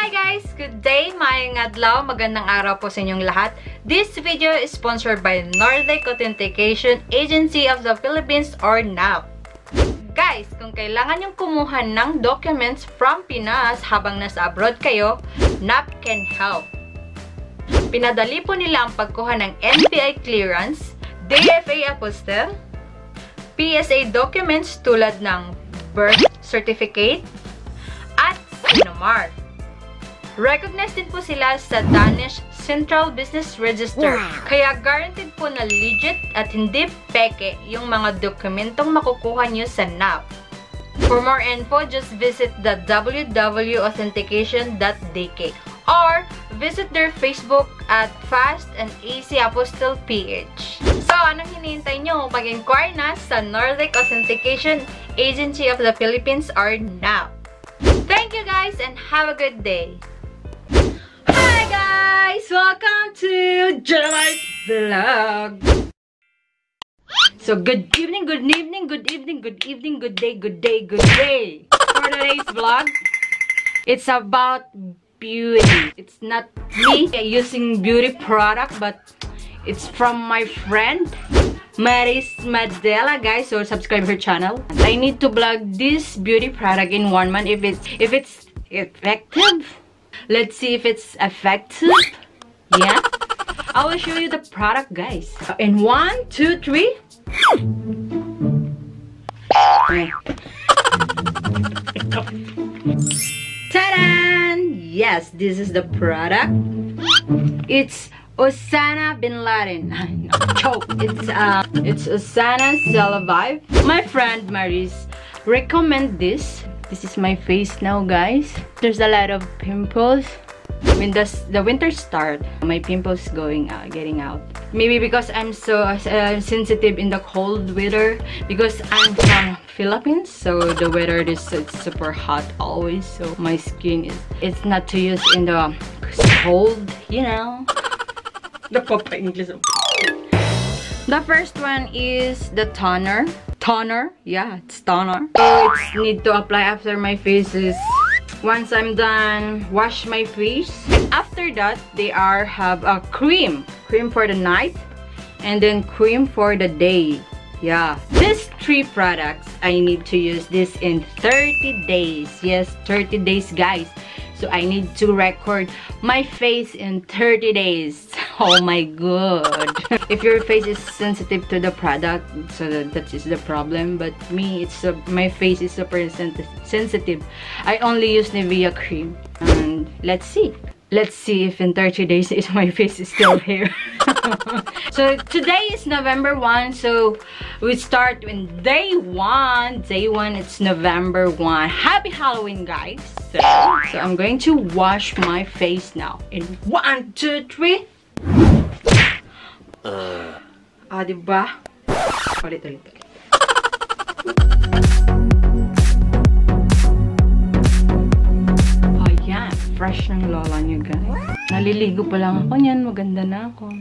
Hi guys! Good day! Maayong adlaw, magandang araw po sa inyong lahat. This video is sponsored by Nordic Authentication Agency of the Philippines or NAP. Guys, kung kailangan yung kumuha ng documents from Pinas habang nasa abroad kayo, NAP can help. Pinadali po nila ang pagkuha ng NPI clearance, DFA apostille, PSA documents tulad ng birth certificate, at Sinomar. Recognized din po sila sa Danish Central Business Register. Kaya guaranteed po na legit at hindi peke yung mga dokumentong makukuha nyo sa NAP. For more info, just visit the www.authentication.dk or visit their Facebook at Fast and Easy Apostle PH. So, anong hinihintay nyo pag-inquire na sa Nordic Authentication Agency of the Philippines or NAP? Thank you guys and have a good day! Guys! Welcome to Jelly's Vlog! So, good evening, good evening, good evening, good evening, good day, good day, good day! For today's vlog, it's about beauty. It's not me using beauty product, but it's from my friend, Maris Madela, guys. So, subscribe her channel. I need to vlog this beauty product in one month if it's, if it's effective. Let's see if it's effective. Yeah. I will show you the product, guys. In one, two, three. Ta-da! Yes, this is the product. It's Osana Bin Laden. no. It's uh, it's Osana Vibe. My friend Maris recommend this. This is my face now, guys. There's a lot of pimples. When the, the winter start, my pimples going out, getting out. Maybe because I'm so uh, sensitive in the cold weather. Because I'm from Philippines, so the weather is super hot always. So my skin is it's not to use in the cold, you know. the papa English. The first one is the toner. Toner, yeah, it's toner. So it's need to apply after my face is once I'm done wash my face. After that they are have a cream. Cream for the night and then cream for the day. Yeah. These three products I need to use this in 30 days. Yes 30 days guys. So I need to record my face in 30 days oh my god. If your face is sensitive to the product so that, is the problem. But me it's uh, my face is super sensitive. I only use Nivea cream. And let's see. Let's see if in 30 days is my face is still here. So today is november 1 so we start in day one. Day one it's november 1 happy halloween guys. So, so i'm going to wash my face now. In one two three uh. ah diba ulit ulit ulit fresh ng lola niyo, guys. Naliligo pa lang ako niyan. Maganda na ako.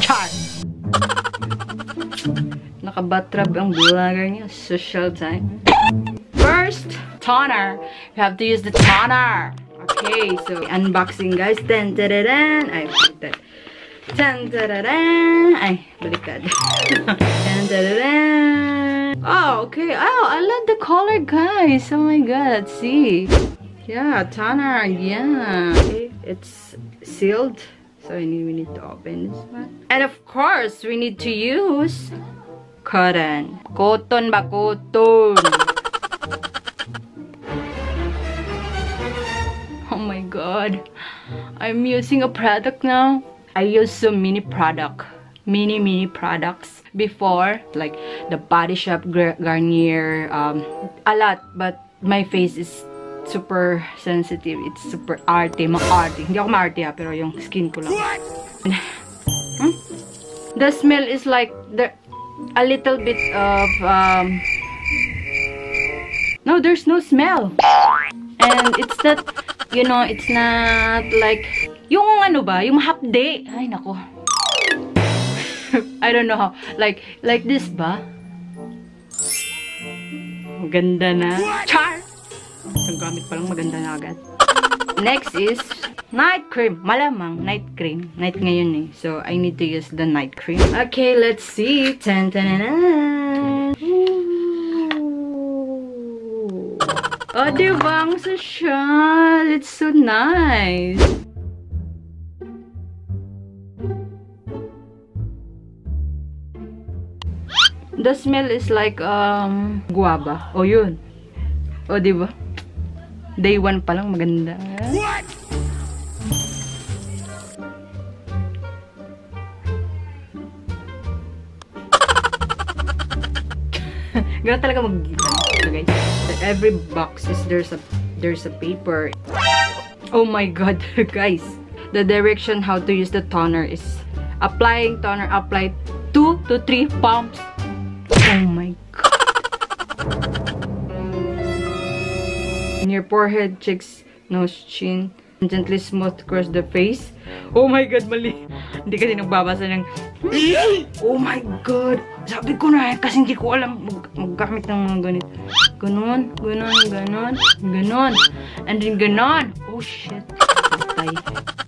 Char! Nakabatrab ang vlogger niya. Social time. First, toner. You have to use the toner. Okay, so unboxing guys. Ten tararan. Ay, baliktad. Ten tararan. Ay, baliktad. Ten tararan. Oh, okay. Oh, I love the color, guys. Oh my god, let's see. Yeah, toner. Yeah. Okay, it's sealed. So we need, we need to open this one. And of course, we need to use cotton. Cotton ba? Cotton. My god. I'm using a product now. I use some mini product. Mini, mini products before. Like the Body Shop Garnier. Um, a lot. But my face is super sensitive. It's super arte. Ma-arte. Hindi ako ma-arte ha, pero yung skin ko lang. hmm? The smell is like the a little bit of um No, there's no smell. And it's not you know, it's not like yung ano ba, yung hapde. Ay nako. I don't know how. Like like this ba? Ganda na. Char! Isang gamit pa lang maganda na agad. Next is night cream. Malamang, night cream. Night ngayon eh. So, I need to use the night cream. Okay, let's see. Tan -tan -tan Oh, diba? Ang social. It's so nice. The smell is like um guava. Oh, yun. Oh, diba? Day one pa lang maganda. What? Ganun talaga mag okay. Every box is there's a there's a paper. Oh my god, guys. The direction how to use the toner is applying toner apply 2 to 3 pumps. Oh my god near forehead, cheeks, nose, chin. Gently smooth across the face. Oh my God, mali. Hindi kasi nagbabasa ng... Oh my God! Sabi ko na eh, kasi hindi ko alam mag maggamit ng mga ganito. Ganon, ganon, ganon, ganon. And then ganon. Oh shit. Patay.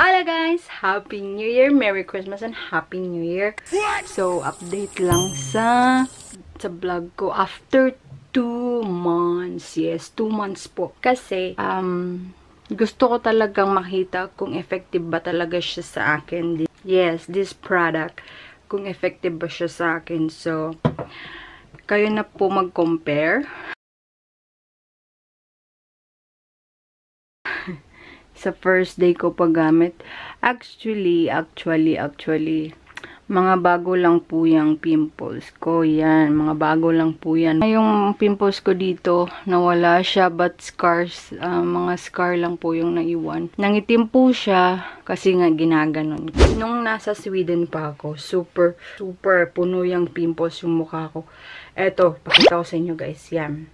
Hello guys! Happy New Year! Merry Christmas and Happy New Year! So, update lang sa sa vlog ko after 2 months. Yes, 2 months po. Kasi, um, gusto ko talagang makita kung effective ba talaga siya sa akin. Yes, this product. Kung effective ba siya sa akin. So, kayo na po mag-compare. Sa first day ko paggamit. Actually, actually, actually, mga bago lang po yung pimples ko. Yan, mga bago lang po yan. Yung pimples ko dito, nawala siya, but scars, uh, mga scar lang po yung naiwan. Nangitim po siya, kasi nga ginaganon. Nung nasa Sweden pa ako, super, super puno yung pimples yung mukha ko. Eto, pakita ko sa inyo guys, yan.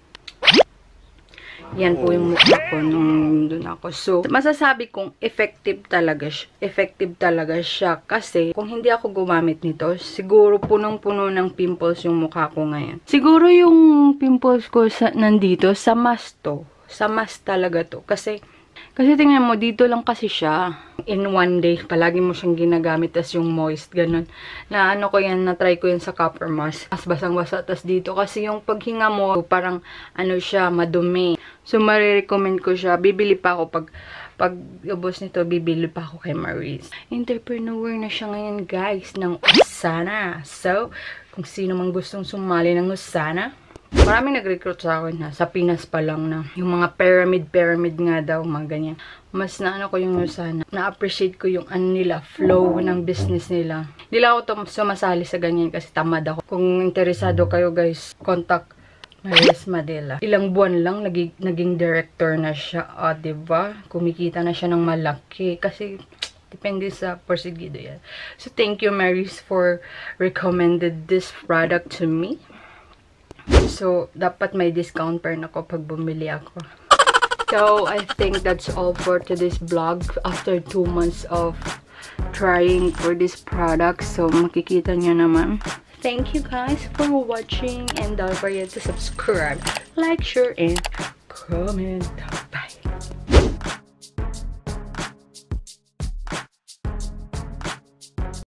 Yan po yung mukha ko nung doon ako. So, masasabi kong effective talaga siya. Effective talaga siya. Kasi, kung hindi ako gumamit nito, siguro punong-puno ng pimples yung mukha ko ngayon. Siguro yung pimples ko sa, nandito, sa mask to. Sa mask talaga to. Kasi, kasi tingnan mo, dito lang kasi siya. In one day, palagi mo siyang ginagamit as yung moist, ganun. Na ano ko yan, na-try ko yan sa copper mask. As basang-basa, tas dito. Kasi yung paghinga mo, parang ano siya, madumi. So, marirecommend ko siya. Bibili pa ako pag pag ubos nito, bibili pa ako kay Maurice. Entrepreneur na siya ngayon, guys, ng Usana. So, kung sino mang gustong sumali ng Usana, Maraming nag-recruit sa akin na sa Pinas pa lang na yung mga pyramid pyramid nga daw mga ganyan. Mas na ano ko yung sana na-appreciate ko yung ano nila flow ng business nila. Hindi lang ako sumasali sa ganyan kasi tamad ako. Kung interesado kayo guys, contact Maris Madela. Ilang buwan lang naging, naging director na siya. Ah, diba? Kumikita na siya ng malaki. Kasi Depende sa porsigido yan. So, thank you, Maris, for recommended this product to me. So, dapat may discount pa rin ako pag bumili ako. So, I think that's all for today's vlog after 2 months of trying for this product. So, makikita nyo naman. Thank you guys for watching and don't forget to subscribe, like, share, and comment.